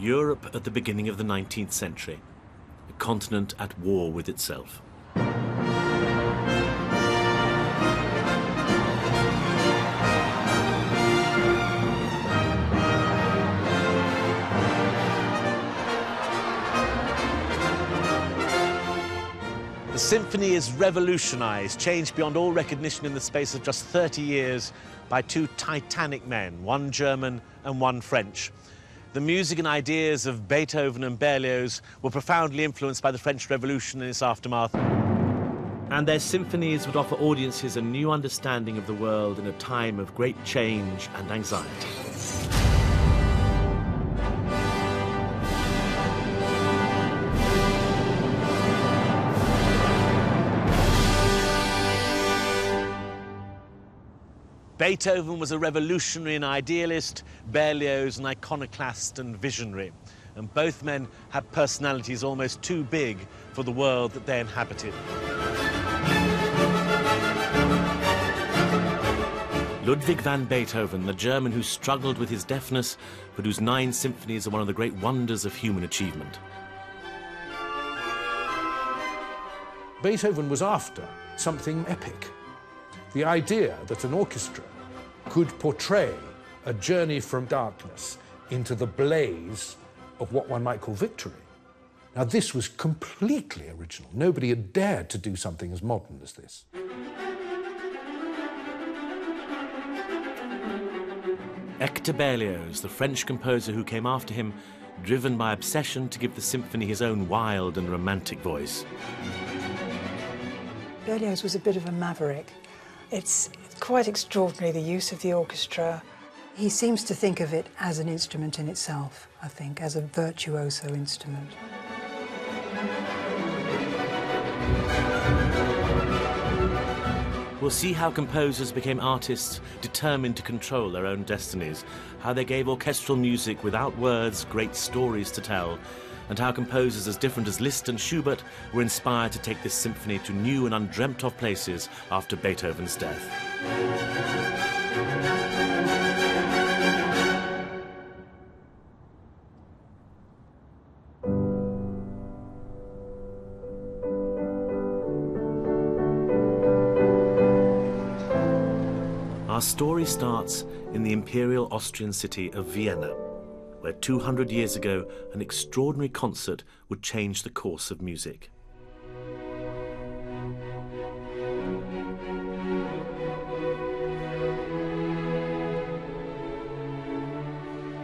Europe at the beginning of the 19th century, a continent at war with itself. The symphony is revolutionized, changed beyond all recognition in the space of just 30 years by two titanic men, one German and one French. The music and ideas of Beethoven and Berlioz were profoundly influenced by the French Revolution and its aftermath. And their symphonies would offer audiences a new understanding of the world in a time of great change and anxiety. Beethoven was a revolutionary and idealist, Berlioz an iconoclast and visionary. And both men had personalities almost too big for the world that they inhabited. Ludwig van Beethoven, the German who struggled with his deafness, but whose nine symphonies are one of the great wonders of human achievement. Beethoven was after something epic. The idea that an orchestra could portray a journey from darkness into the blaze of what one might call victory. Now, this was completely original. Nobody had dared to do something as modern as this. Hector Berlioz, the French composer who came after him, driven by obsession to give the symphony his own wild and romantic voice. Berlioz was a bit of a maverick. It's quite extraordinary, the use of the orchestra. He seems to think of it as an instrument in itself, I think, as a virtuoso instrument. We'll see how composers became artists determined to control their own destinies, how they gave orchestral music without words great stories to tell, and how composers as different as Liszt and Schubert were inspired to take this symphony to new and undreamt of places after Beethoven's death. Our story starts in the imperial Austrian city of Vienna, where 200 years ago an extraordinary concert would change the course of music.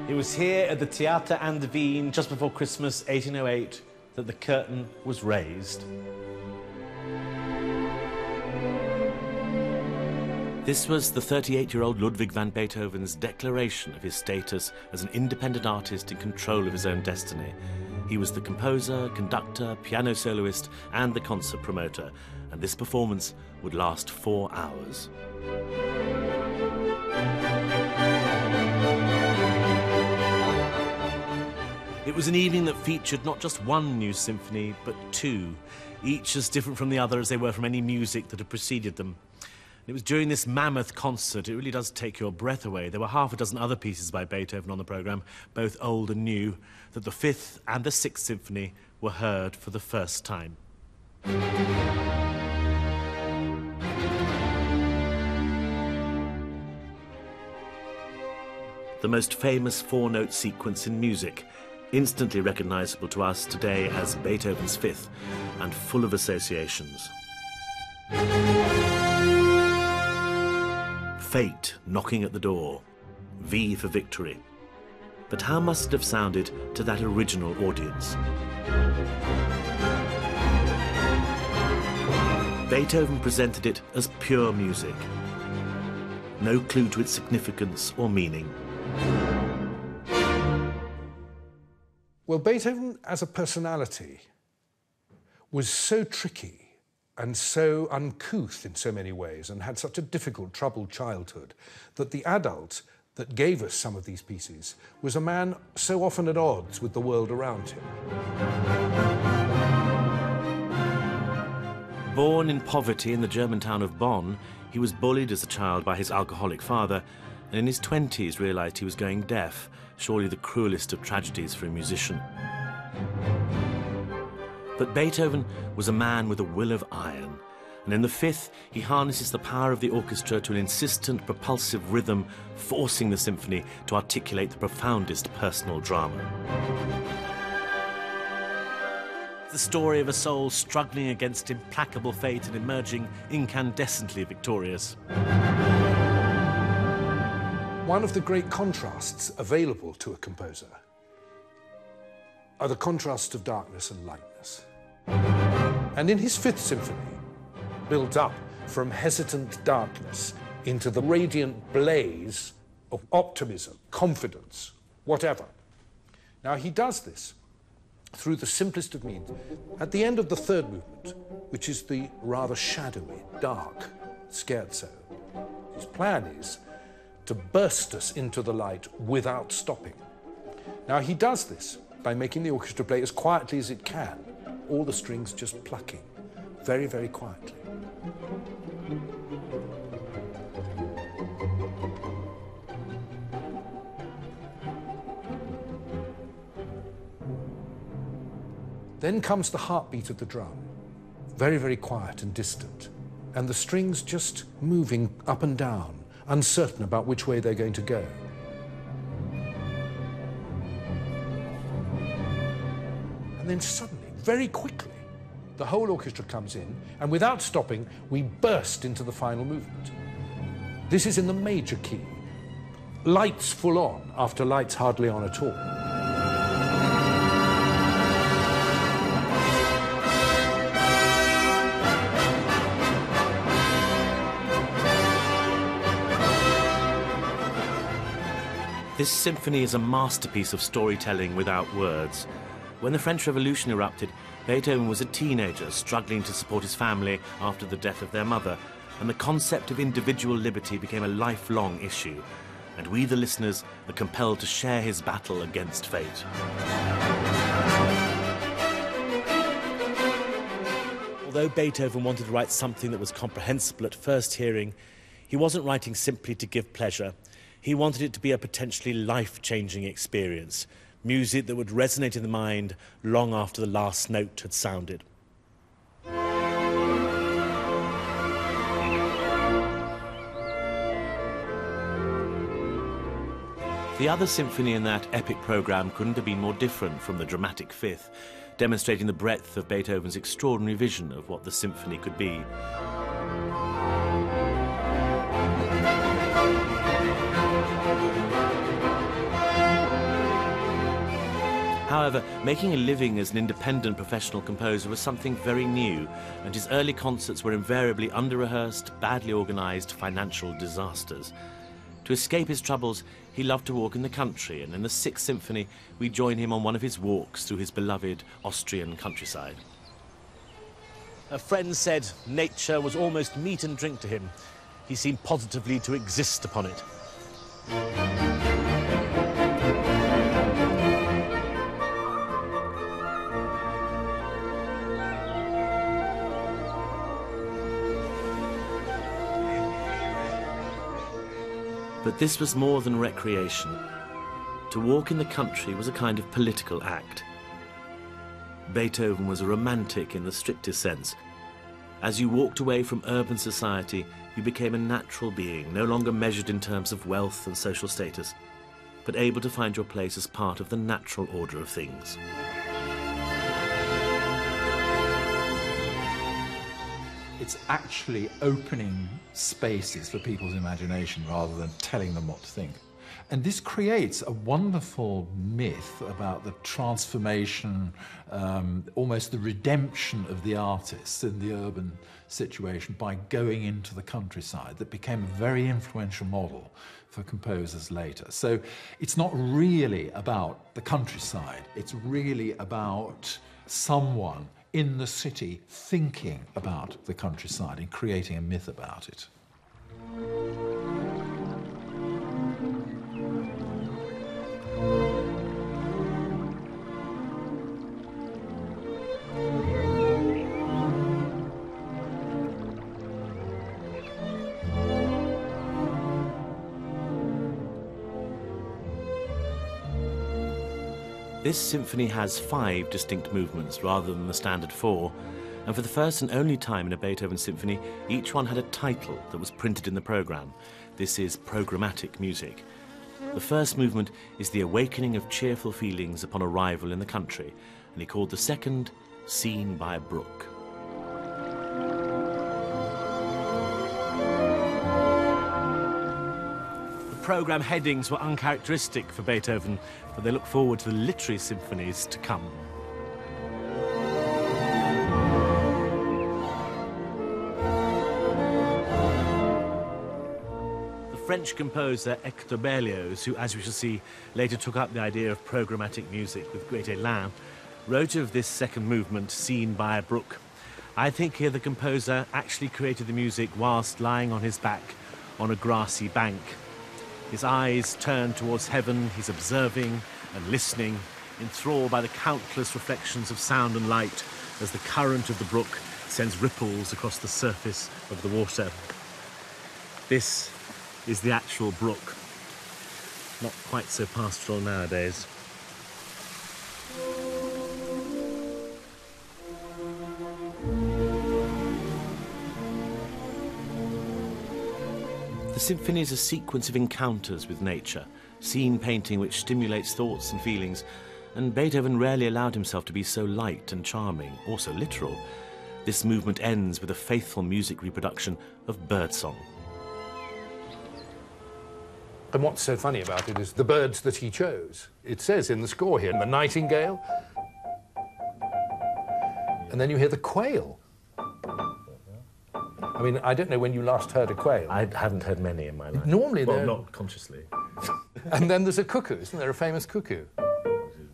It was here at the Theater an der Wien just before Christmas 1808 that the curtain was raised. This was the 38 year old Ludwig van Beethoven's declaration of his status as an independent artist in control of his own destiny. He was the composer, conductor, piano soloist, and the concert promoter, and this performance would last four hours. It was an evening that featured not just one new symphony, but two, each as different from the other as they were from any music that had preceded them. It was during this mammoth concert, it really does take your breath away. There were half a dozen other pieces by Beethoven on the programme, both old and new, that the Fifth and the Sixth Symphony were heard for the first time. The most famous four note sequence in music, instantly recognizable to us today as Beethoven's Fifth, and full of associations. Fate knocking at the door, V for victory. But how must it have sounded to that original audience? Beethoven presented it as pure music. No clue to its significance or meaning. Well, Beethoven as a personality was so tricky and so uncouth in so many ways and had such a difficult, troubled childhood that the adult that gave us some of these pieces was a man so often at odds with the world around him. Born in poverty in the German town of Bonn, he was bullied as a child by his alcoholic father and in his 20s realized he was going deaf, surely the cruelest of tragedies for a musician. But Beethoven was a man with a will of iron, and in the fifth, he harnesses the power of the orchestra to an insistent, propulsive rhythm, forcing the symphony to articulate the profoundest personal drama. The story of a soul struggling against implacable fate and emerging incandescently victorious. One of the great contrasts available to a composer are the contrasts of darkness and lightness. And in his Fifth Symphony, built up from hesitant darkness into the radiant blaze of optimism, confidence, whatever. Now, he does this through the simplest of means. At the end of the third movement, which is the rather shadowy, dark scherzo, his plan is to burst us into the light without stopping. Now, he does this by making the orchestra play as quietly as it can, all the strings just plucking, very, very quietly. Then comes the heartbeat of the drum, very, very quiet and distant, and the strings just moving up and down, uncertain about which way they're going to go. And then suddenly, very quickly, the whole orchestra comes in, and without stopping, we burst into the final movement. This is in the major key. Lights full on after lights hardly on at all. This symphony is a masterpiece of storytelling without words. When the French Revolution erupted, Beethoven was a teenager struggling to support his family after the death of their mother, and the concept of individual liberty became a lifelong issue. And we, the listeners, are compelled to share his battle against fate. Although Beethoven wanted to write something that was comprehensible at first hearing, he wasn't writing simply to give pleasure. He wanted it to be a potentially life changing experience, music that would resonate in the mind long after the last note had sounded. The other symphony in that epic program couldn't have been more different from the dramatic fifth, demonstrating the breadth of Beethoven's extraordinary vision of what the symphony could be. However, making a living as an independent professional composer was something very new, and his early concerts were invariably under rehearsed, badly organised financial disasters. To escape his troubles, he loved to walk in the country, and in the Sixth Symphony, we join him on one of his walks through his beloved Austrian countryside. A friend said nature was almost meat and drink to him. He seemed positively to exist upon it. But this was more than recreation. To walk in the country was a kind of political act. Beethoven was a romantic in the strictest sense. As you walked away from urban society, you became a natural being, no longer measured in terms of wealth and social status, but able to find your place as part of the natural order of things. It's actually opening spaces for people's imagination rather than telling them what to think. And this creates a wonderful myth about the transformation, um, almost the redemption of the artists in the urban situation by going into the countryside that became a very influential model for composers later. So it's not really about the countryside, it's really about someone in the city thinking about the countryside and creating a myth about it. This symphony has five distinct movements rather than the standard four, and for the first and only time in a Beethoven symphony, each one had a title that was printed in the program. This is programmatic music. The first movement is the awakening of cheerful feelings upon arrival in the country, and he called the second Scene by a Brook. The program headings were uncharacteristic for Beethoven, but they look forward to the literary symphonies to come. The French composer Hector Berlioz, who, as we shall see, later took up the idea of programmatic music with great élan, wrote of this second movement, Scene by a Brook. I think here the composer actually created the music whilst lying on his back on a grassy bank. His eyes turned towards heaven, he's observing and listening, enthralled by the countless reflections of sound and light as the current of the brook sends ripples across the surface of the water. This is the actual brook. Not quite so pastoral nowadays. The symphony is a sequence of encounters with nature, scene painting which stimulates thoughts and feelings, and Beethoven rarely allowed himself to be so light and charming, or so literal. This movement ends with a faithful music reproduction of birdsong. And what's so funny about it is the birds that he chose. It says in the score here, the nightingale, and then you hear the quail. I mean, I don't know when you last heard a quail. I haven't heard many in my life. Normally well, they're... not consciously. and then there's a cuckoo, isn't there? A famous cuckoo.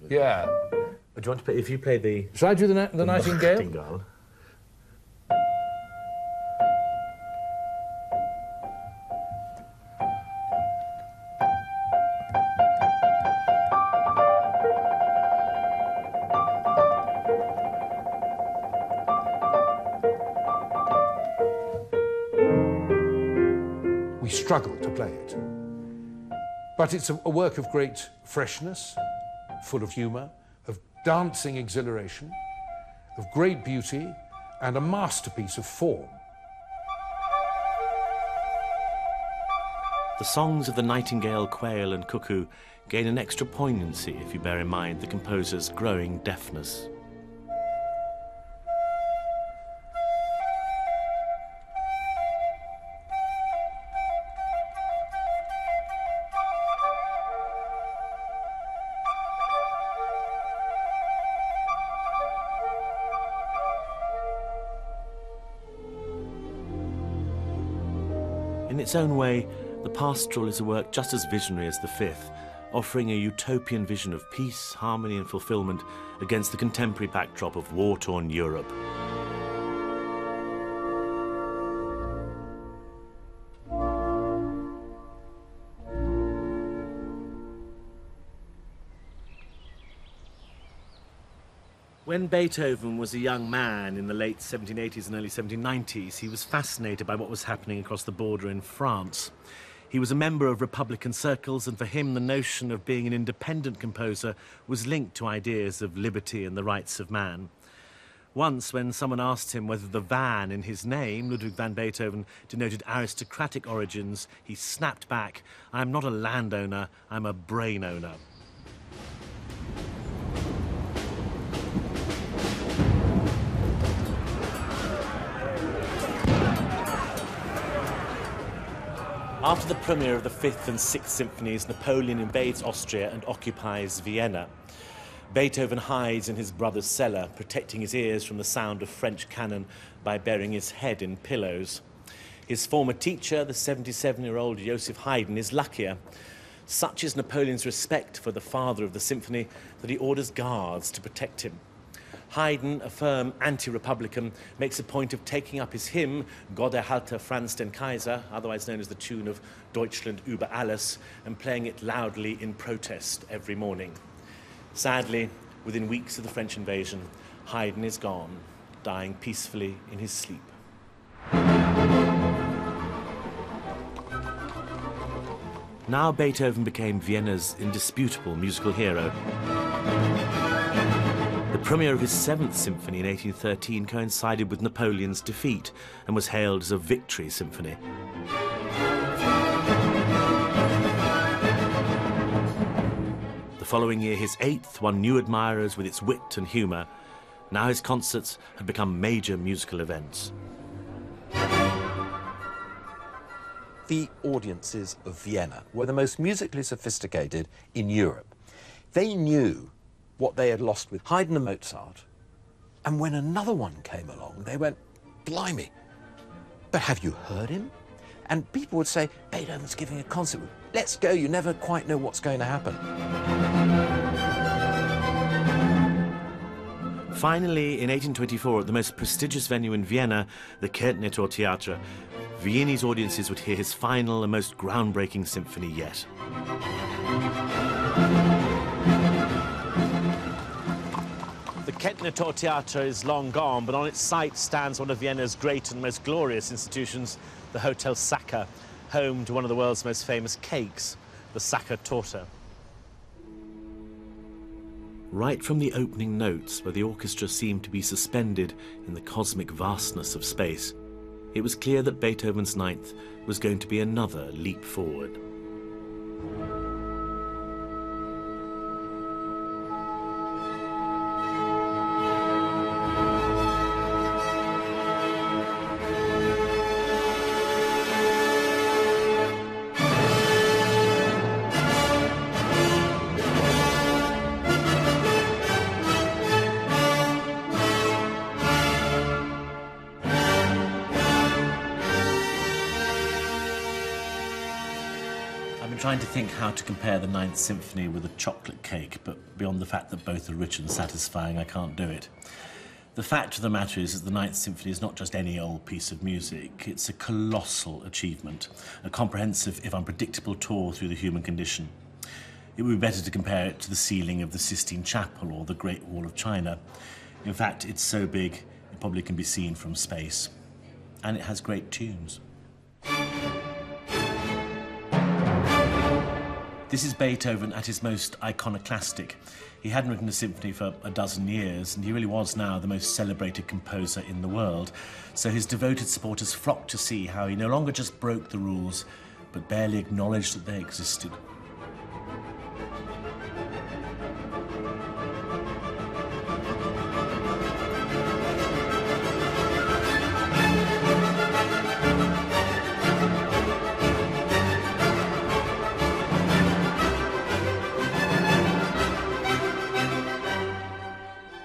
Yeah. Do you want to play, if you play the... Should I do the, the, the nightingale? nightingale? But it's a, a work of great freshness, full of humour, of dancing exhilaration, of great beauty, and a masterpiece of form. The songs of the nightingale, quail, and cuckoo gain an extra poignancy if you bear in mind the composer's growing deafness. Its own way, the pastoral is a work just as visionary as the fifth, offering a utopian vision of peace, harmony, and fulfillment against the contemporary backdrop of war torn Europe. When Beethoven was a young man in the late 1780s and early 1790s, he was fascinated by what was happening across the border in France. He was a member of Republican circles, and for him, the notion of being an independent composer was linked to ideas of liberty and the rights of man. Once, when someone asked him whether the van in his name, Ludwig van Beethoven, denoted aristocratic origins, he snapped back, I'm not a landowner, I'm a brain owner. After the premiere of the Fifth and Sixth Symphonies, Napoleon invades Austria and occupies Vienna. Beethoven hides in his brother's cellar, protecting his ears from the sound of French cannon by burying his head in pillows. His former teacher, the 77 year old Joseph Haydn, is luckier. Such is Napoleon's respect for the father of the symphony that he orders guards to protect him. Haydn, a firm anti-republican, makes a point of taking up his hymn, Gott erhalte Franz den Kaiser, otherwise known as the tune of Deutschland über alles, and playing it loudly in protest every morning. Sadly, within weeks of the French invasion, Haydn is gone, dying peacefully in his sleep. Now Beethoven became Vienna's indisputable musical hero. The premiere of his Seventh Symphony in 1813 coincided with Napoleon's defeat and was hailed as a victory symphony. The following year, his eighth won new admirers with its wit and humour. Now his concerts had become major musical events. the audiences of Vienna were the most musically sophisticated in Europe. They knew what they had lost with Haydn and Mozart. And when another one came along, they went, blimey, but have you heard him? And people would say, Beethoven's giving a concert. Let's go, you never quite know what's going to happen. Finally, in 1824, at the most prestigious venue in Vienna, the Kärntner Theatre, Viennese audiences would hear his final and most groundbreaking symphony yet. The Kärntner Theatre is long gone, but on its site stands one of Vienna's great and most glorious institutions, the Hotel Sacher, home to one of the world's most famous cakes, the Sacher Torte. Right from the opening notes, where the orchestra seemed to be suspended in the cosmic vastness of space, it was clear that Beethoven's Ninth was going to be another leap forward. Trying to think how to compare the Ninth Symphony with a chocolate cake, but beyond the fact that both are rich and satisfying, I can't do it. The fact of the matter is that the Ninth Symphony is not just any old piece of music, it's a colossal achievement, a comprehensive, if unpredictable, tour through the human condition. It would be better to compare it to the ceiling of the Sistine Chapel or the Great Wall of China. In fact, it's so big, it probably can be seen from space. And it has great tunes. This is Beethoven at his most iconoclastic. He hadn't written a symphony for a dozen years, and he really was now the most celebrated composer in the world. So his devoted supporters flocked to see how he no longer just broke the rules, but barely acknowledged that they existed.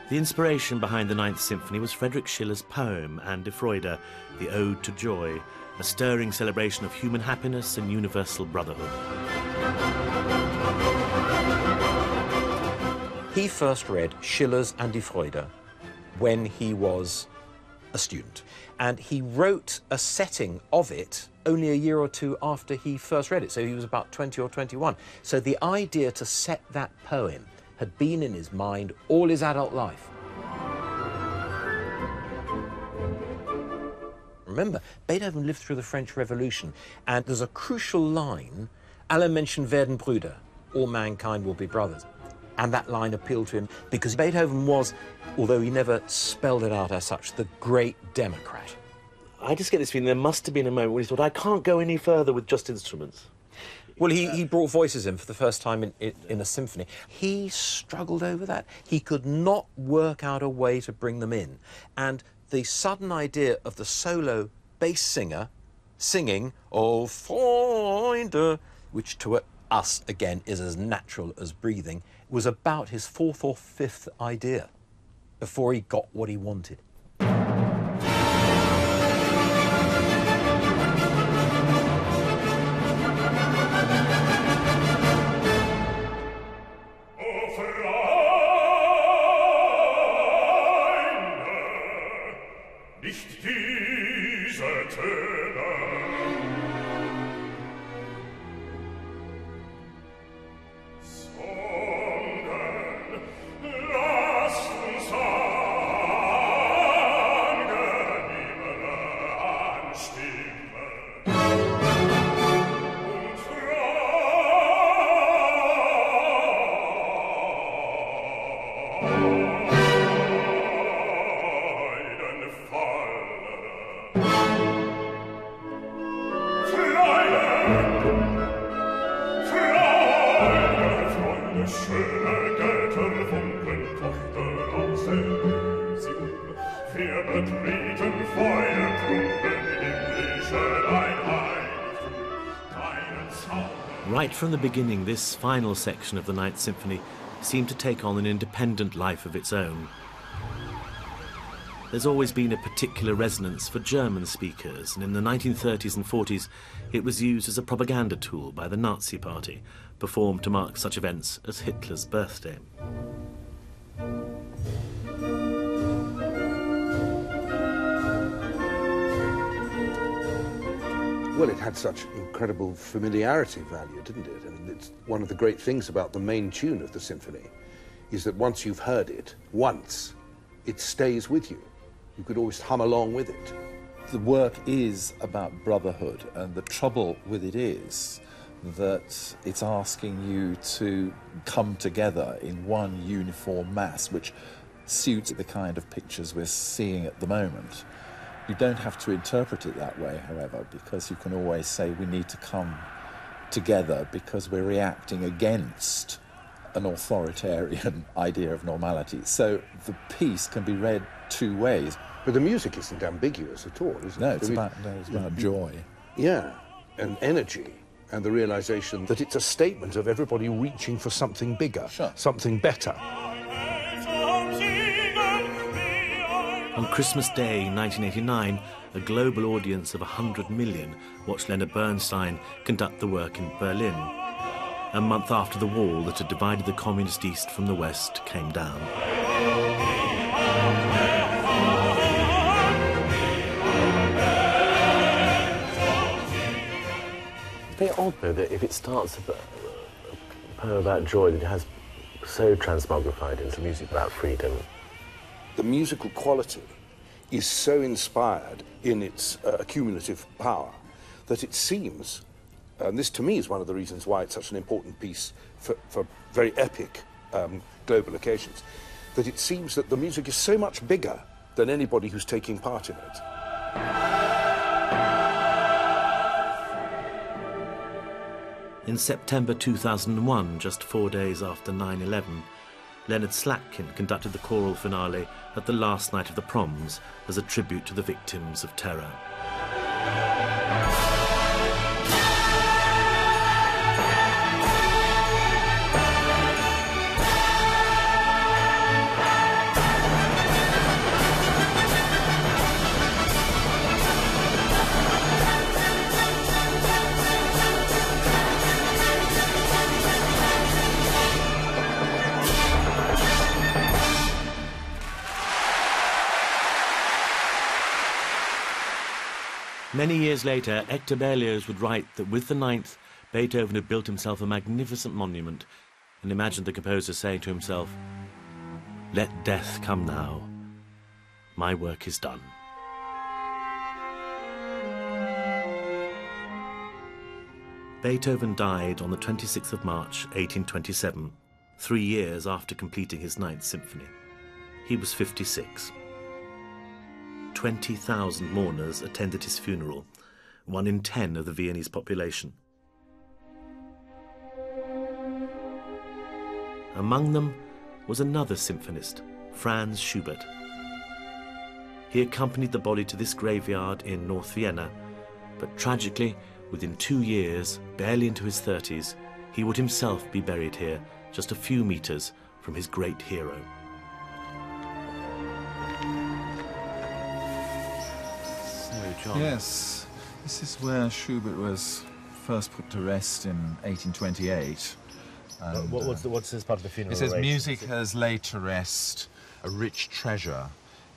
The inspiration behind the Ninth Symphony was Frederick Schiller's poem An die Freude, the Ode to Joy, a stirring celebration of human happiness and universal brotherhood. He first read Schiller's An die Freude when he was a student. And he wrote a setting of it only a year or two after he first read it. So he was about 20 or 21. So the idea to set that poem had been in his mind all his adult life. Remember, Beethoven lived through the French Revolution, and there's a crucial line, alle Menschen werden Brüder, all mankind will be brothers. And that line appealed to him because Beethoven was, although he never spelled it out as such, the great democrat. I just get this feeling there must have been a moment when he thought, I can't go any further with just instruments. Well, he, he brought voices in for the first time in, in, in, a symphony. He struggled over that. He could not work out a way to bring them in. And the sudden idea of the solo bass singer singing, Oh, Freunde, which to us, again, is as natural as breathing, was about his fourth or fifth idea before he got what he wanted. Right from the beginning, this final section of the Ninth Symphony seemed to take on an independent life of its own. There's always been a particular resonance for German speakers, and in the 1930s and 40s it was used as a propaganda tool by the Nazi Party, performed to mark such events as Hitler's birthday. Well, it had such incredible familiarity value, didn't it? I mean, it's one of the great things about the main tune of the symphony is that once you've heard it, once, it stays with you. You could always hum along with it. The work is about brotherhood, and the trouble with it is that it's asking you to come together in one uniform mass, which suits the kind of pictures we're seeing at the moment. You don't have to interpret it that way, however, because you can always say we need to come together because we're reacting against an authoritarian idea of normality. So the piece can be read two ways. But the music isn't ambiguous at all, is it? No, it's I mean, about, no, it's about joy. Yeah, and energy, and the realization that it's a statement of everybody reaching for something bigger, Sure. something better. On Christmas Day 1989, a global audience of 100 million watched Leonard Bernstein conduct the work in Berlin. A month after the wall that had divided the communist East from the West came down. It's a bit odd, though, that if it starts a poem about joy, that it has so transmogrified into music about freedom. The musical quality is so inspired in its uh, accumulative power that it seems, and this to me is one of the reasons why it's such an important piece for, for very epic um, global occasions, that it seems that the music is so much bigger than anybody who's taking part in it. In September 2001, just four days after 9 11, Leonard Slatkin conducted the choral finale at the last night of the proms as a tribute to the victims of terror. Many years later, Hector Berlioz would write that with the ninth, Beethoven had built himself a magnificent monument and imagined the composer saying to himself, Let death come now. My work is done. Beethoven died on the 26th of March, 1827, three years after completing his Ninth Symphony. He was 56. 20,000 mourners attended his funeral, one in ten of the Viennese population. Among them was another symphonist, Franz Schubert. He accompanied the body to this graveyard in North Vienna, but tragically, within two years, barely into his 30s, he would himself be buried here, just a few meters from his great hero. John. Yes, this is where Schubert was first put to rest in 1828. Uh, And, what, uh, what's, the, what's this part of the funeral? It says arrangement? music has laid to rest a rich treasure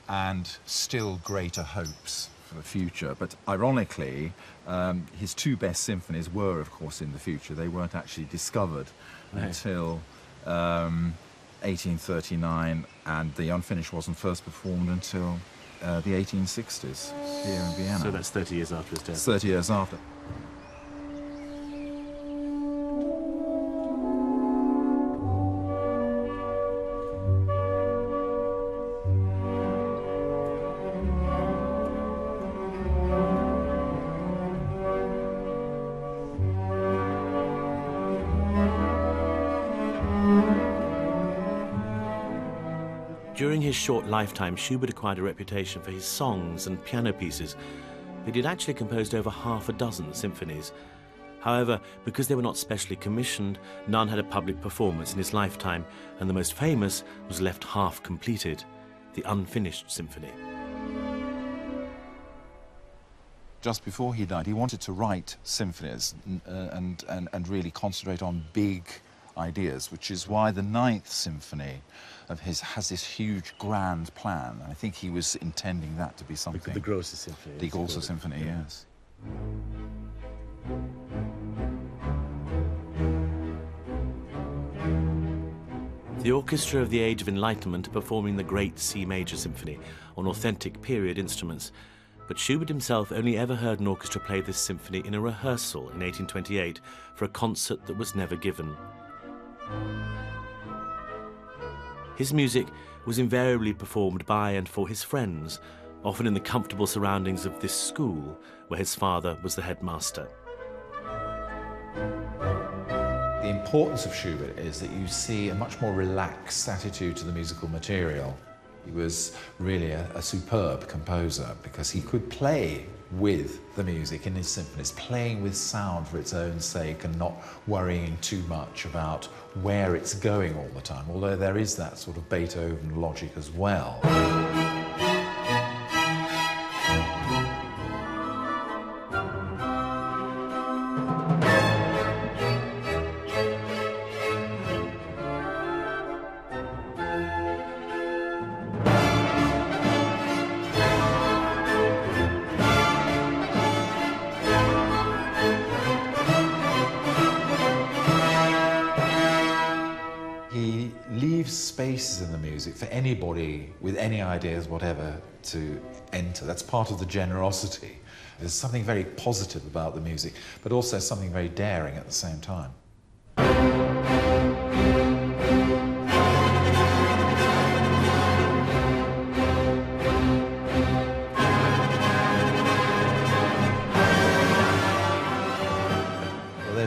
and still greater hopes for the future. But ironically, um, his two best symphonies were, of course, in the future. They weren't actually discovered until um, 1839, and the unfinished wasn't first performed until uh, the 1860s here in Vienna. So that's 30 years after his death. 30 years after. Short lifetime, Schubert acquired a reputation for his songs and piano pieces, but he'd actually composed over half a dozen symphonies. However, because they were not specially commissioned, none had a public performance in his lifetime, and the most famous was left half completed the Unfinished Symphony. Just before he died, he wanted to write symphonies uh, and, and, and really concentrate on big ideas, which is why the Ninth Symphony of his has this huge grand plan. I think he was intending that to be something. The Grosse Symphony. The Grosse Symphony, yeah. yes. The Orchestra of the Age of Enlightenment are performing the Great C Major Symphony on authentic period instruments. But Schubert himself only ever heard an orchestra play this symphony in a rehearsal in 1828 for a concert that was never given. His music was invariably performed by and for his friends, often in the comfortable surroundings of this school where his father was the headmaster. The importance of Schubert is that you see a much more relaxed attitude to the musical material. He was really a, a, superb composer because he could play with the music in his symphonies, playing with sound for its own sake and not worrying too much about where it's going all the time, although there is that sort of Beethoven logic as well. Whatever, to enter. That's part of the generosity. There's something very positive about the music, but also something very daring at the same time.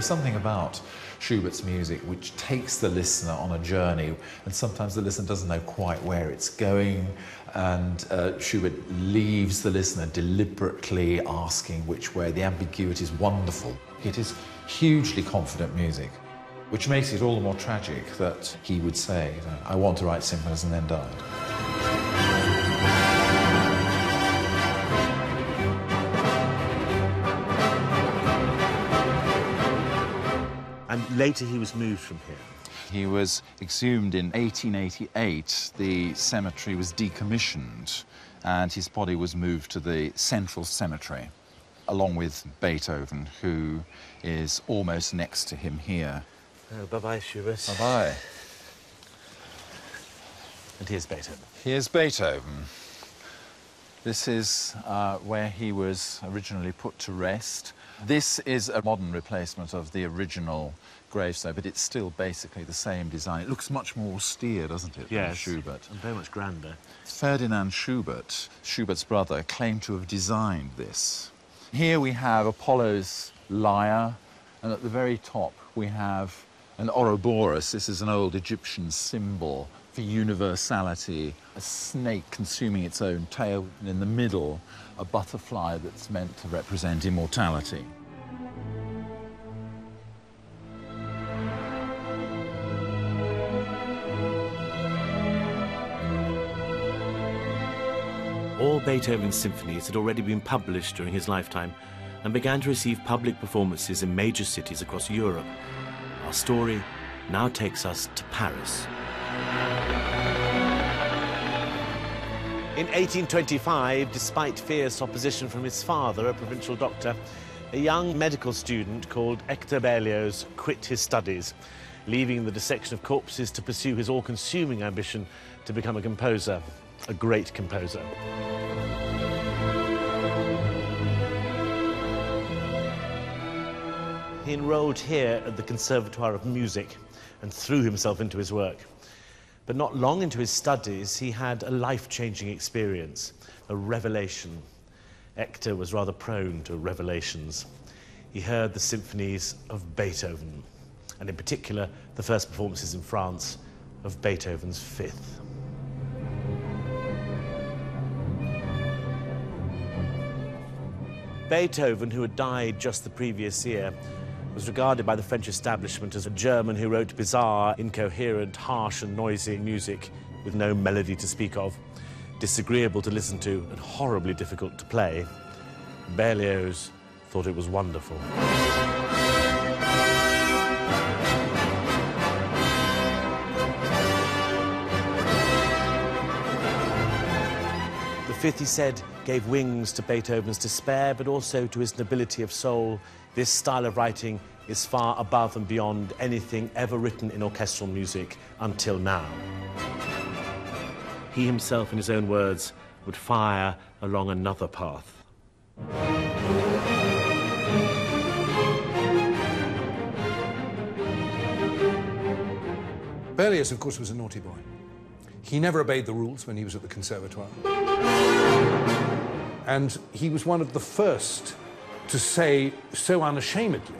There's something about Schubert's music, which takes the listener on a journey, and sometimes the listener doesn't know quite where it's going, and uh, Schubert leaves the listener deliberately asking which way. The ambiguity is wonderful. It is hugely confident music, which makes it all the more tragic that he would say, I want to write symphonies and then died. Later he was moved from here. He was exhumed in 1888. The cemetery was decommissioned and his body was moved to the central cemetery along with Beethoven, who is almost next to him here. Oh, bye-bye, Schubert. Bye-bye. And here's Beethoven. Here's Beethoven. This is uh, where he was originally put to rest. This is a modern replacement of the original gravestone, but it's still basically the same design. It looks much more austere, doesn't it, yes, Schubert? and very much grander. Ferdinand Schubert, Schubert's brother, claimed to have designed this. Here we have Apollo's lyre, and at the very top we have an Ouroboros. This is an old Egyptian symbol for universality, a snake consuming its own tail, and in the middle, a butterfly that's meant to represent immortality. All Beethoven's symphonies had already been published during his lifetime and began to receive public performances in major cities across Europe. Our story now takes us to Paris. In 1825, despite fierce opposition from his father, a provincial doctor, a young medical student called Hector Berlioz quit his studies, leaving the dissection of corpses to pursue his all-consuming ambition to become a composer, a great composer. He enrolled here at the Conservatoire of Music and threw himself into his work. But not long into his studies, he had a life-changing experience, a revelation. Hector was rather prone to revelations. He heard the symphonies of Beethoven, and in particular, the first performances in France of Beethoven's Fifth. Beethoven, who had died just the previous year, was regarded by the French establishment as a German who wrote bizarre, incoherent, harsh and noisy music with no melody to speak of, disagreeable to listen to and horribly difficult to play. Berlioz thought it was wonderful. Fifth, he said, gave wings to Beethoven's despair, but also to his nobility of soul. This style of writing is far above and beyond anything ever written in orchestral music until now. He himself, in his own words, would fire along another path. Berlioz, of course, was a naughty boy. He never obeyed the rules when he was at the Conservatoire. And he was one of the first to say so unashamedly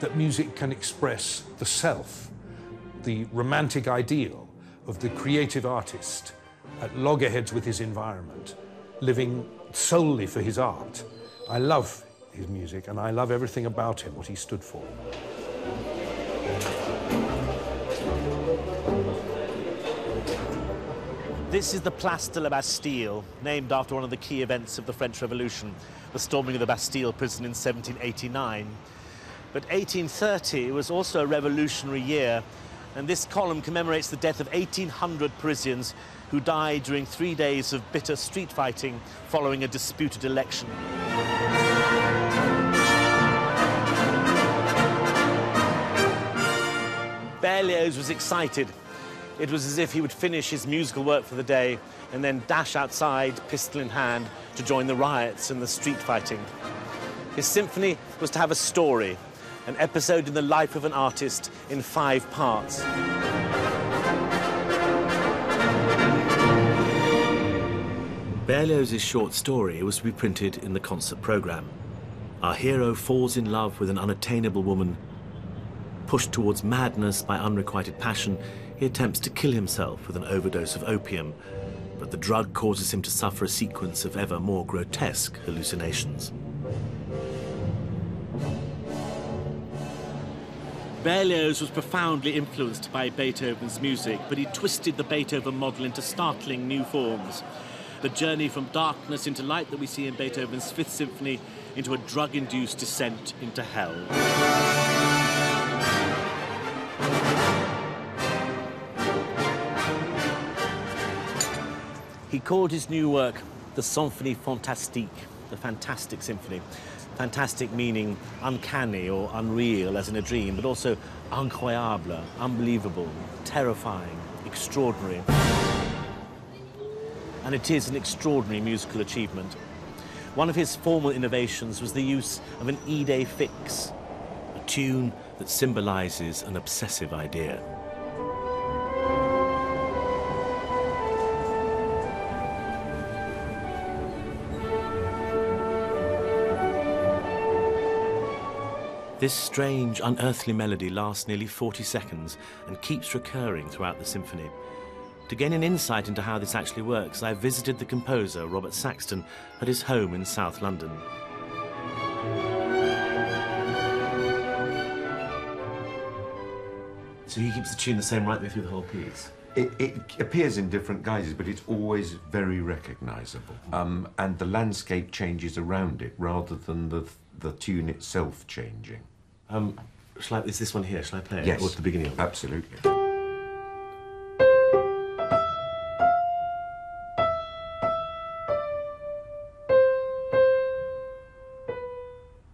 that music can express the self, the romantic ideal of the creative artist at loggerheads with his environment, living solely for his art. I love his music and I love everything about him, what he stood for. This is the Place de la Bastille, named after one of the key events of the French Revolution, the storming of the Bastille prison in 1789. But 1830 was also a revolutionary year, and this column commemorates the death of 1,800 Parisians who died during three days of bitter street fighting following a disputed election. Berlioz was excited. It was as if he would finish his musical work for the day and then dash outside, pistol in hand, to join the riots and the street fighting. His symphony was to have a story, an episode in the life of an artist in five parts. Berlioz's short story was to be printed in the concert program. Our hero falls in love with an unattainable woman. Pushed towards madness by unrequited passion, he attempts to kill himself with an overdose of opium, but the drug causes him to suffer a sequence of ever more grotesque hallucinations. Berlioz was profoundly influenced by Beethoven's music, but he twisted the Beethoven model into startling new forms. The journey from darkness into light that we see in Beethoven's Fifth Symphony into a drug induced descent into hell. He called his new work the Symphonie Fantastique, the Fantastic Symphony. Fantastic meaning uncanny or unreal, as in a dream, but also incroyable, unbelievable, terrifying, extraordinary. And it is an extraordinary musical achievement. One of his formal innovations was the use of an idée fixe, a tune that symbolizes an obsessive idea. This strange, unearthly melody lasts nearly 40 seconds and keeps recurring throughout the symphony. To gain an insight into how this actually works, I visited the composer, Robert Saxton, at his home in South London. So he keeps the tune the same right way through the whole piece? It, it appears in different guises, but it's always very recognizable. Um, and the landscape changes around it rather than the, the tune itself changing. Um, shall I, is this one here? Shall I play it? Yes. Or at the beginning of it? Absolutely.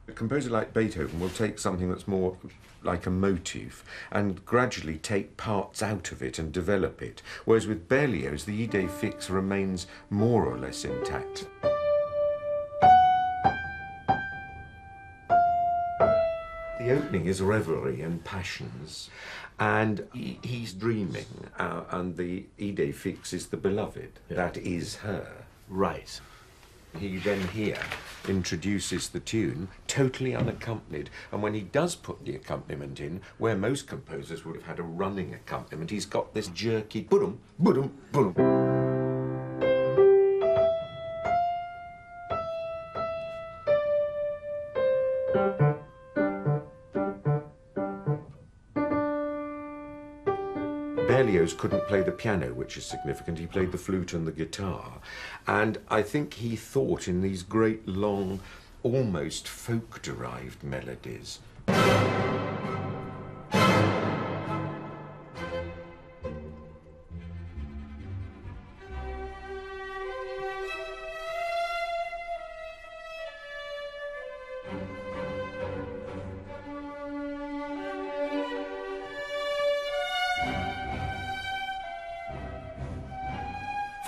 A composer like Beethoven will take something that's more like a motif and gradually take parts out of it and develop it, whereas with Berlioz, the idée fixe remains more or less intact. Opening is reverie and passions, and he, he's dreaming, uh, and the idée fixe is the beloved. That is her. Right. He then here introduces the tune totally unaccompanied, and when he does put the accompaniment in, where most composers would have had a running accompaniment, he's got this jerky boom, boom, boom. Berlioz couldn't play the piano, which is significant. He played the flute and the guitar. And I think he thought in these great, long, almost folk derived melodies.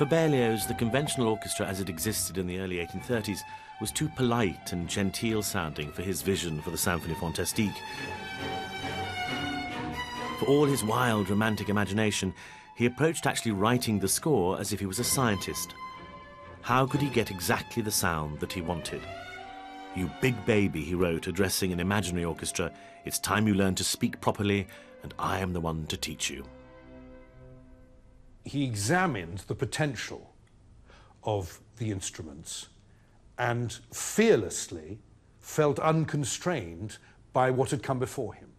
For Berlioz, the conventional orchestra as it existed in the early 1830s was too polite and genteel sounding for his vision for the Symphonie Fantastique. For all his wild romantic imagination, he approached actually writing the score as if he was a scientist. How could he get exactly the sound that he wanted? You big baby, he wrote, addressing an imaginary orchestra, it's time you learn to speak properly, and I am the one to teach you he examined the potential of the instruments and fearlessly felt unconstrained by what had come before him.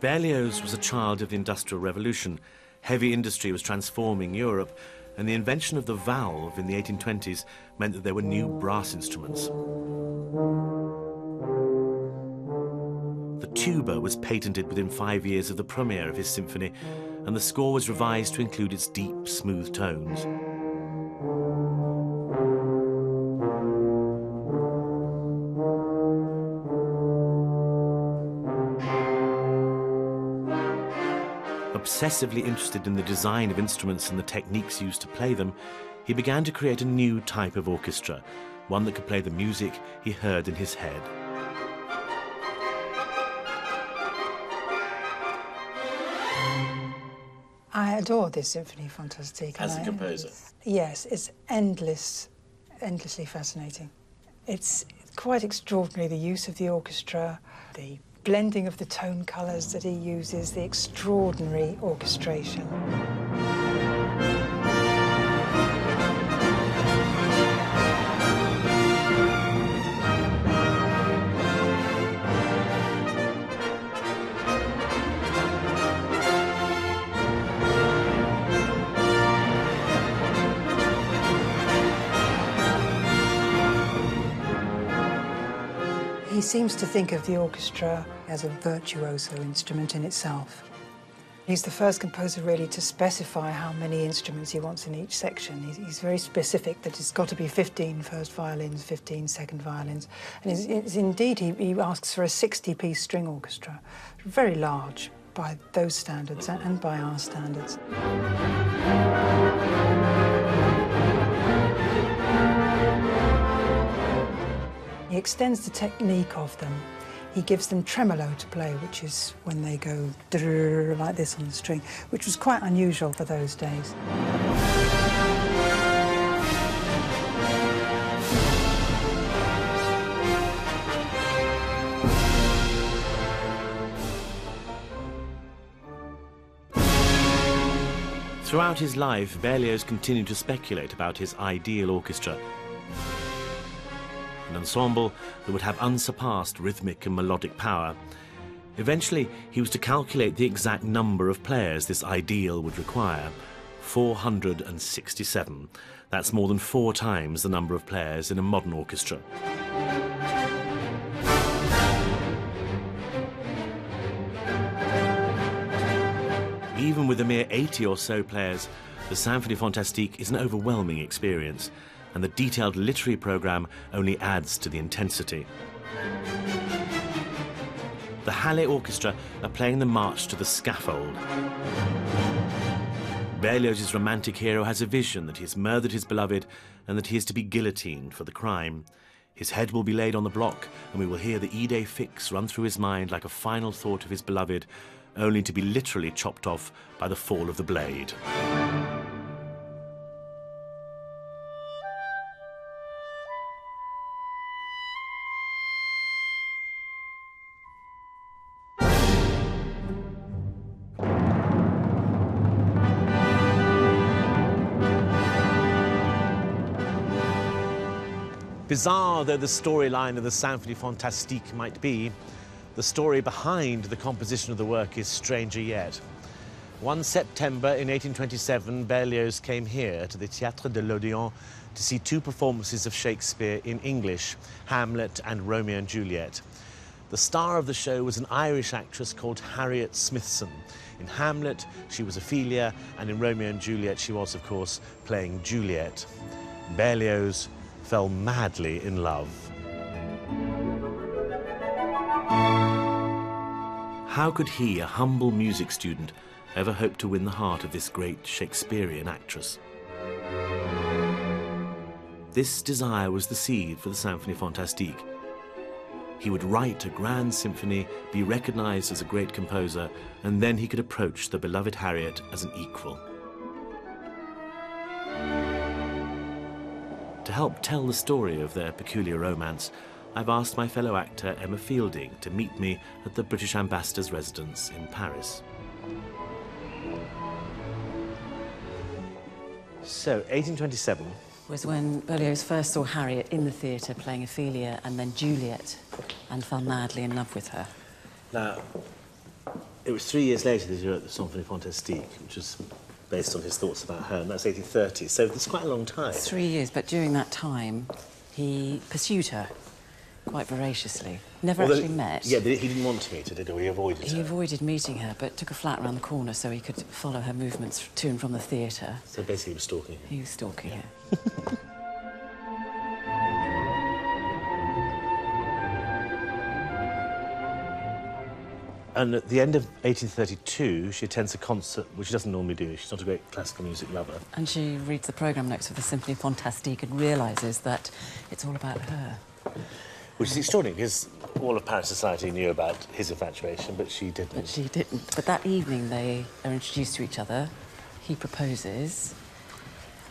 Berlioz was a child of the Industrial Revolution. Heavy industry was transforming Europe, and the invention of the valve in the 1820s meant that there were new brass instruments. The tuba was patented within five years of the premiere of his symphony, and the score was revised to include its deep, smooth tones. Obsessively interested in the design of instruments and the techniques used to play them, he began to create a new type of orchestra, one that could play the music he heard in his head. I adore this Symphony Fantastique. As a composer? Yes, it's endless, endlessly fascinating. It's quite extraordinary, the use of the orchestra, the blending of the tone colours that he uses, the extraordinary orchestration. Seems to think of the orchestra as a virtuoso instrument in itself. He's the first composer really to specify how many instruments he wants in each section. He's, he's very specific that it's got to be 15 first violins, 15 second violins. And it's, it's indeed, he, he asks for a 60-piece string orchestra, very large by those standards and by our standards. He extends the technique of them. He gives them tremolo to play, which is when they go like this on the string, which was quite unusual for those days. Throughout his life, Berlioz continued to speculate about his ideal orchestra an ensemble that would have unsurpassed rhythmic and melodic power. Eventually, he was to calculate the exact number of players this ideal would require 467. That's more than four times the number of players in a modern orchestra. Even with a mere 80 or so players, the Symphonie Fantastique is an overwhelming experience and the detailed literary programme only adds to the intensity. The Halle Orchestra are playing the march to the scaffold. Berlioz's romantic hero has a vision that he has murdered his beloved and that he is to be guillotined for the crime. His head will be laid on the block, and we will hear the idée fixe run through his mind like a final thought of his beloved, only to be literally chopped off by the fall of the blade. Bizarre though the storyline of the Symphonie Fantastique might be, the story behind the composition of the work is stranger yet. One September in 1827, Berlioz came here to the Théâtre de l'Odéon to see two performances of Shakespeare in English, Hamlet and Romeo and Juliet. The star of the show was an Irish actress called Harriet Smithson. In Hamlet, she was Ophelia, and in Romeo and Juliet, she was, of course, playing Juliet. Berlioz fell madly in love. How could he, a humble music student, ever hope to win the heart of this great Shakespearean actress? This desire was the seed for the Symphonie Fantastique. He would write a grand symphony, be recognized as a great composer, and then he could approach the beloved Harriet as an equal. To help tell the story of their peculiar romance, I've asked my fellow actor Emma Fielding to meet me at the British ambassador's residence in Paris. So, 1827. Was when Berlioz first saw Harriet in the theatre playing Ophelia and then Juliet and fell madly in love with her. Now, it was three years later that he wrote the Symphonie Fantastique, which was based on his thoughts about her, and that's 1830, so it's quite a long time. Three years, but during that time, he pursued her quite voraciously. Never Although- actually met. Yeah, he didn't want to meet her, did he? He avoided He her. avoided meeting her, but took a flat around the corner so he could follow her movements to and from the theatre. So basically, he was stalking her. He was stalking her. And at the end of 1832, she attends a concert, which she doesn't normally do. She's not a great classical music lover. And she reads the programme notes of the Symphony Fantastique and realises that it's all about her. Which is extraordinary, because all of Paris society knew about his infatuation, but she didn't. But she didn't. But that evening they are introduced to each other. He proposes,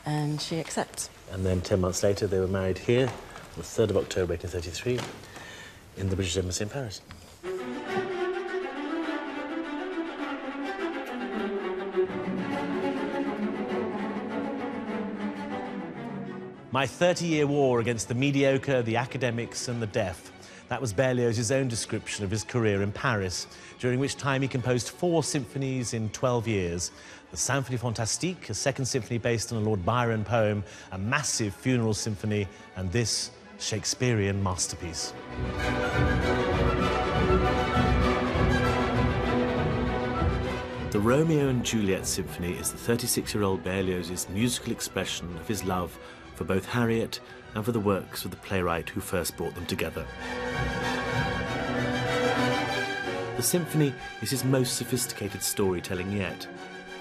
and she accepts. And then 10 months later, they were married here, on the 3rd of October 1833, in the British Embassy in Paris. My 30 year war against the mediocre, the academics, and the deaf. That was Berlioz's own description of his career in Paris, during which time he composed four symphonies in 12 years the Symphonie Fantastique, a second symphony based on a Lord Byron poem, a massive funeral symphony, and this Shakespearean masterpiece. The Romeo and Juliet Symphony is the 36 year old Berlioz's musical expression of his love for both Harriet and for the works of the playwright who first brought them together. The symphony is his most sophisticated storytelling yet.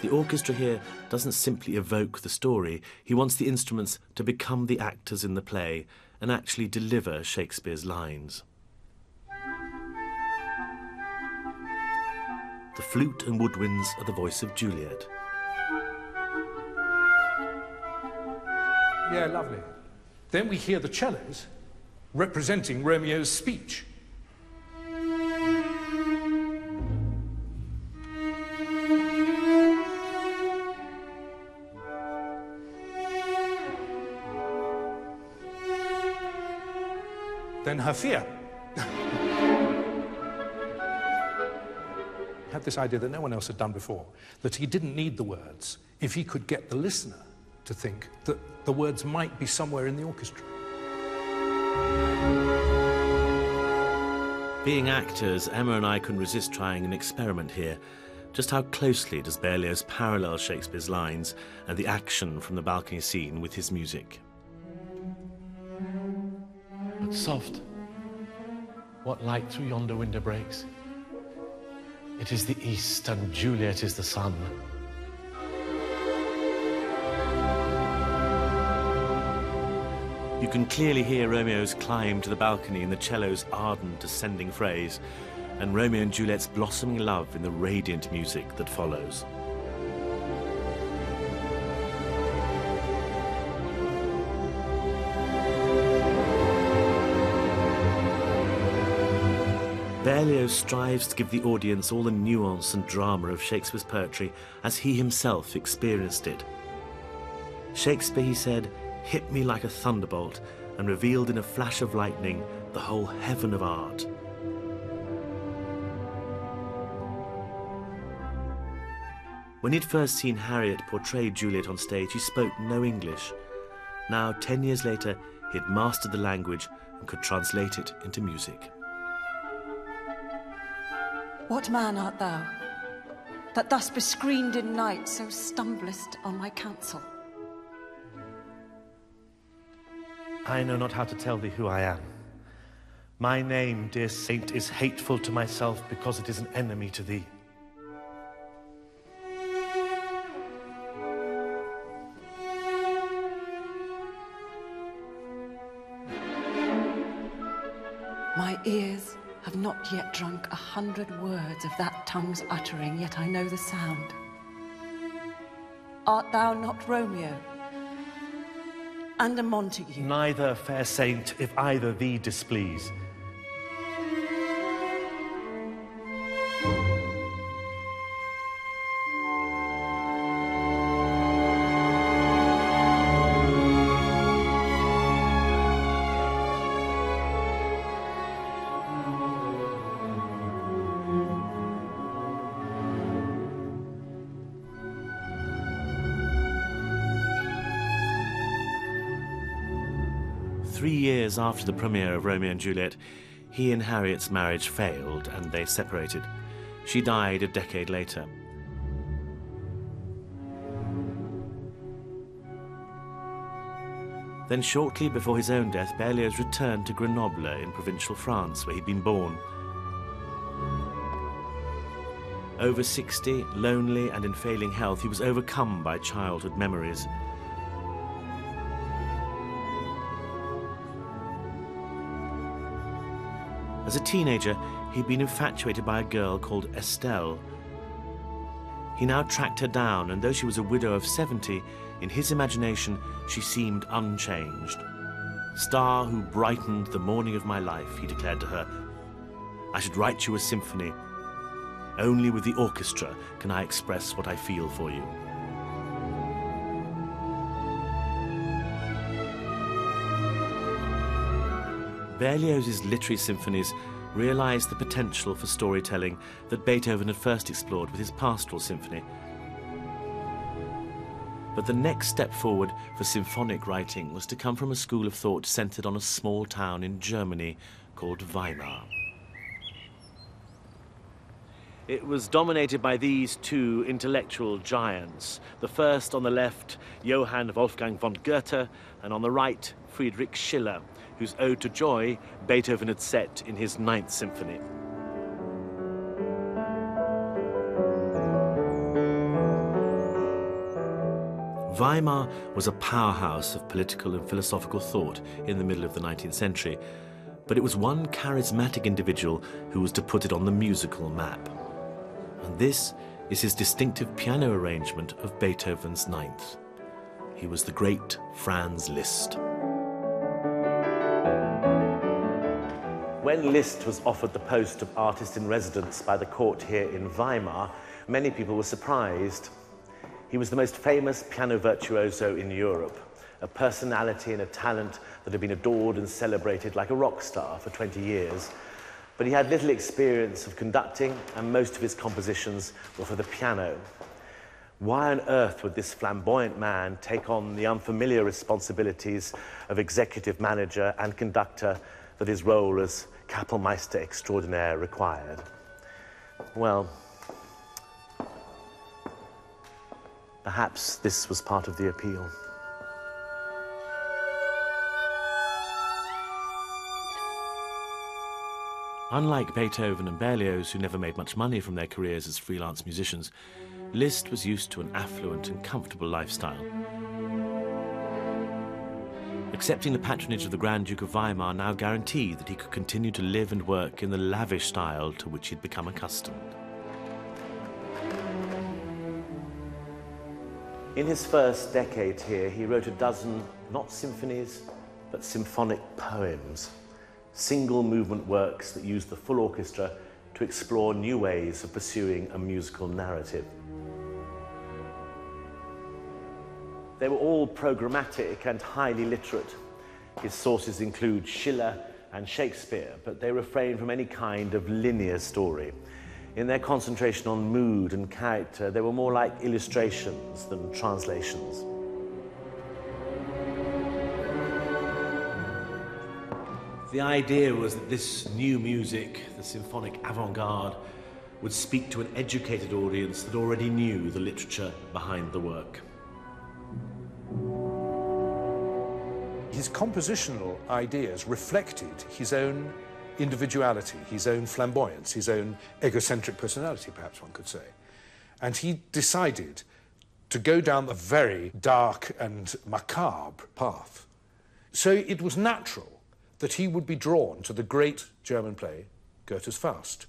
The orchestra here doesn't simply evoke the story, he wants the instruments to become the actors in the play and actually deliver Shakespeare's lines. The flute and woodwinds are the voice of Juliet. Yeah, lovely. Then we hear the cellos representing Romeo's speech. Then her fear. had this idea that no one else had done before, that he didn't need the words if he could get the listener to think that the words might be somewhere in the orchestra. Being actors, Emma and I couldn't resist trying an experiment here. Just how closely does Berlioz parallel Shakespeare's lines and the action from the balcony scene with his music? But soft, what light through yonder window breaks? It is the east, and Juliet is the sun. You can clearly hear Romeo's climb to the balcony in the cello's ardent ascending phrase, and Romeo and Juliet's blossoming love in the radiant music that follows. Berlioz strives to give the audience all the nuance and drama of Shakespeare's poetry as he himself experienced it. Shakespeare, he said, hit me like a thunderbolt, and revealed in a flash of lightning the whole heaven of art. When he'd first seen Harriet portray Juliet on stage, he spoke no English. Now, ten years later, he had mastered the language and could translate it into music. What man art thou, that thus bescreened in night so stumblest on my counsel? I know not how to tell thee who I am. My name, dear saint, is hateful to myself because it is an enemy to thee. My ears have not yet drunk a hundred words of that tongue's uttering, yet I know the sound. Art thou not Romeo? A Montague? Neither, fair saint, if either thee displease. Years after the premiere of Romeo and Juliet, he and Harriet's marriage failed and they separated. She died a decade later. Then, shortly before his own death, Berlioz returned to Grenoble in provincial France, where he'd been born. Over 60, lonely and in failing health, he was overcome by childhood memories. As a teenager, he'd been infatuated by a girl called Estelle. He now tracked her down, and though she was a widow of 70, in his imagination she seemed unchanged. Star who brightened the morning of my life, he declared to her, I should write you a symphony. Only with the orchestra can I express what I feel for you. Berlioz's literary symphonies realized the potential for storytelling that Beethoven had first explored with his pastoral symphony. But the next step forward for symphonic writing was to come from a school of thought centered on a small town in Germany called Weimar. It was dominated by these two intellectual giants. The first on the left, Johann Wolfgang von Goethe, and on the right, Friedrich Schiller, whose Ode to Joy Beethoven had set in his Ninth Symphony. Weimar was a powerhouse of political and philosophical thought in the middle of the 19th century, but it was one charismatic individual who was to put it on the musical map. And this is his distinctive piano arrangement of Beethoven's Ninth. He was the great Franz Liszt. When Liszt was offered the post of artist in residence by the court here in Weimar, many people were surprised. He was the most famous piano virtuoso in Europe, a personality and a talent that had been adored and celebrated like a rock star for 20 years. But he had little experience of conducting, and most of his compositions were for the piano. Why on earth would this flamboyant man take on the unfamiliar responsibilities of executive manager and conductor that his role as Kapellmeister extraordinaire required? Well, perhaps this was part of the appeal. Unlike Beethoven and Berlioz, who never made much money from their careers as freelance musicians, Liszt was used to an affluent and comfortable lifestyle. Accepting the patronage of the Grand Duke of Weimar now guaranteed that he could continue to live and work in the lavish style to which he'd become accustomed. In his first decade here, he wrote a dozen, not symphonies, but symphonic poems, single movement works that used the full orchestra to explore new ways of pursuing a musical narrative. They were all programmatic and highly literate. His sources include Schiller and Shakespeare, but they refrain from any kind of linear story. In their concentration on mood and character, they were more like illustrations than translations. The idea was that this new music, the symphonic avant garde, would speak to an educated audience that already knew the literature behind the work. His compositional ideas reflected his own individuality, his own flamboyance, his own egocentric personality, perhaps one could say. And he decided to go down the very dark and macabre path. So it was natural that he would be drawn to the great German play, Goethe's Faust.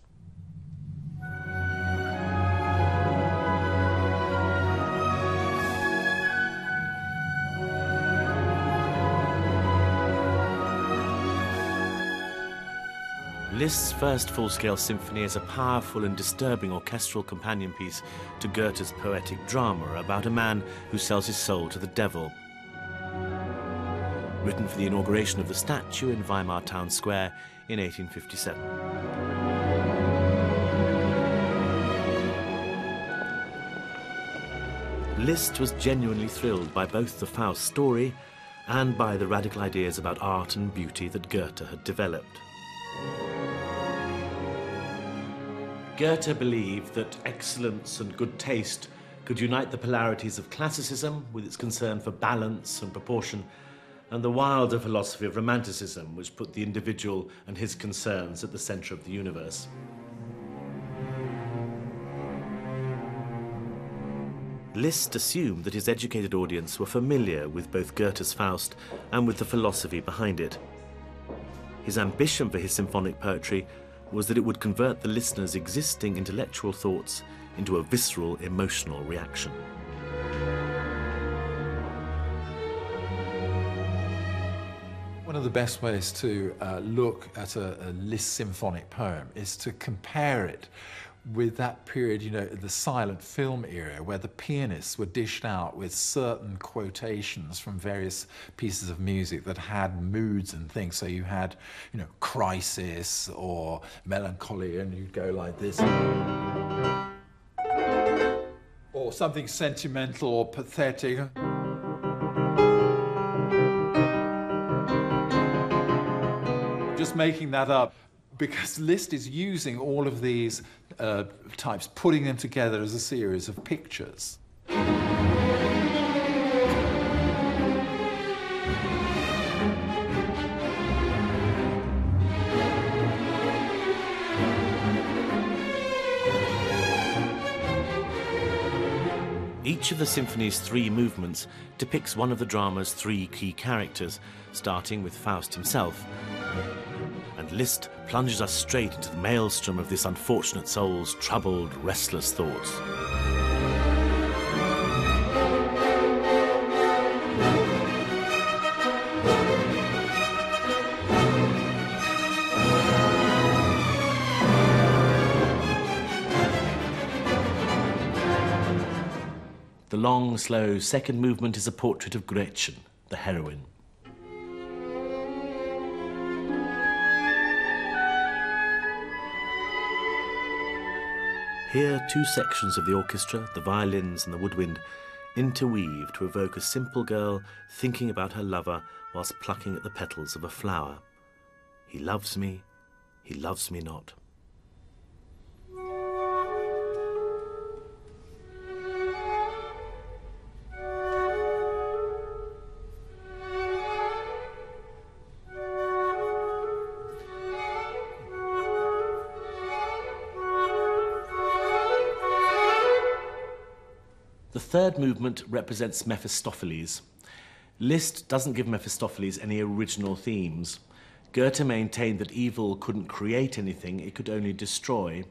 Liszt's first full-scale symphony is a powerful and disturbing orchestral companion piece to Goethe's poetic drama about a man who sells his soul to the devil written for the inauguration of the statue in Weimar Town Square in 1857. Liszt was genuinely thrilled by both the Faust story and by the radical ideas about art and beauty that Goethe had developed. Goethe believed that excellence and good taste could unite the polarities of classicism with its concern for balance and proportion and the wilder philosophy of Romanticism, which put the individual and his concerns at the center of the universe. Liszt assumed that his educated audience were familiar with both Goethe's Faust and with the philosophy behind it. His ambition for his symphonic poetry was that it would convert the listener's existing intellectual thoughts into a visceral emotional reaction. One of the best ways to uh, look at a, a Liszt symphonic poem is to compare it with that period, you know, the silent film era, where the pianists were dished out with certain quotations from various pieces of music that had moods and things. So you had, you know, crisis or melancholy, and you'd go like this. Or something sentimental or pathetic. just making that up because Liszt is using all of these uh, types, putting them together as a series of pictures. Each of the symphony's three movements depicts one of the drama's three key characters, starting with Faust himself, and Liszt plunges us straight into the maelstrom of this unfortunate soul's troubled, restless thoughts. The long, slow second movement is a portrait of Gretchen, the heroine. Here, two sections of the orchestra, the violins and the woodwind, interweave to evoke a simple girl thinking about her lover whilst plucking at the petals of a flower. He loves me, he loves me not. Third movement represents Mephistopheles. Liszt doesn't give Mephistopheles any original themes. Goethe maintained that evil couldn't create anything, it could only destroy.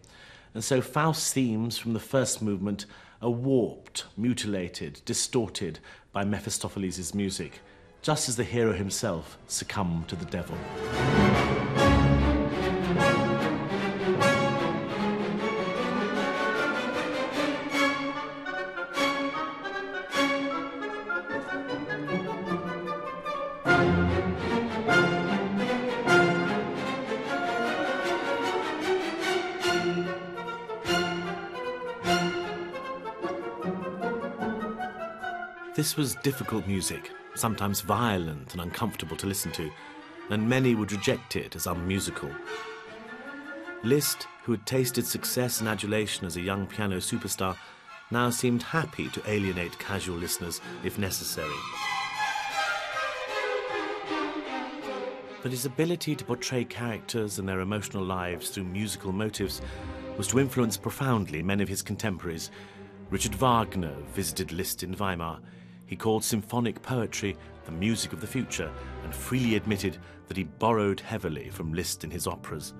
And so Faust's themes from the first movement are warped, mutilated, distorted by Mephistopheles' music, just as the hero himself succumbed to the devil. This was difficult music, sometimes violent and uncomfortable to listen to, and many would reject it as unmusical. Liszt, who had tasted success and adulation as a young piano superstar, now seemed happy to alienate casual listeners if necessary. But his ability to portray characters and their emotional lives through musical motives was to influence profoundly many of his contemporaries. Richard Wagner visited Liszt in Weimar. He called symphonic poetry the music of the future and freely admitted that he borrowed heavily from Liszt in his operas.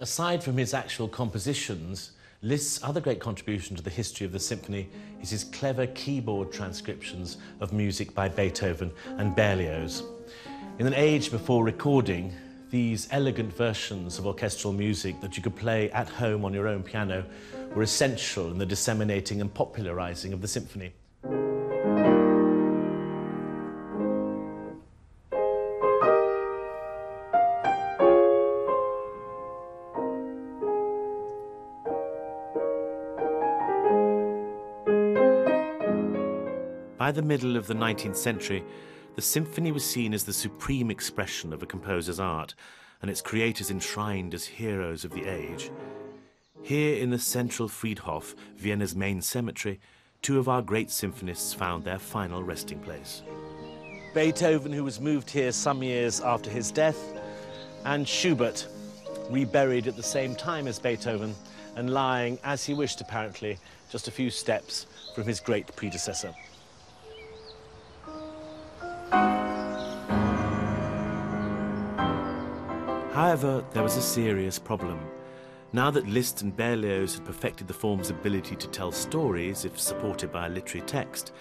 Aside from his actual compositions, Liszt's other great contribution to the history of the symphony is his clever keyboard transcriptions of music by Beethoven and Berlioz. In an age before recording, these elegant versions of orchestral music that you could play at home on your own piano were essential in the disseminating and popularizing of the symphony. By the middle of the 19th century, the symphony was seen as the supreme expression of a composer's art, and its creators enshrined as heroes of the age. Here in the central Friedhof, Vienna's main cemetery, two of our great symphonists found their final resting place. Beethoven, who was moved here some years after his death, and Schubert, reburied at the same time as Beethoven and lying, as he wished apparently, just a few steps from his great predecessor. However, there was a serious problem. Now that Liszt and Berlioz had perfected the form's ability to tell stories, if supported by a literary text,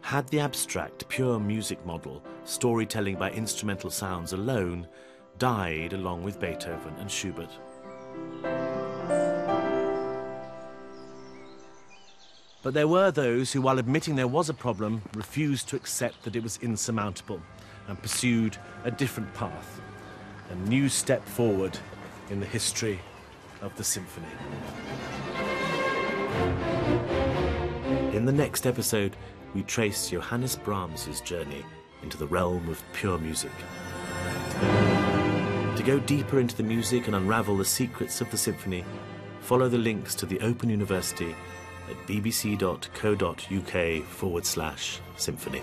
had the abstract, pure music model, storytelling by instrumental sounds alone, died along with Beethoven and Schubert. But there were those who, while admitting there was a problem, refused to accept that it was insurmountable and pursued a different path a new step forward in the history of the symphony. In the next episode, we trace Johannes Brahms' journey into the realm of pure music. To go deeper into the music and unravel the secrets of the symphony, follow the links to the Open University at bbc.co.uk forward slash symphony.